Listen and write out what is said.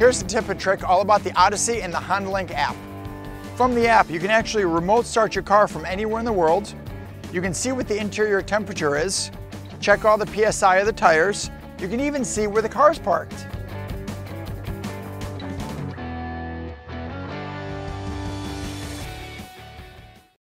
Here's a tip and trick all about the Odyssey and the HondaLink app. From the app, you can actually remote start your car from anywhere in the world. You can see what the interior temperature is, check all the PSI of the tires. You can even see where the car's parked.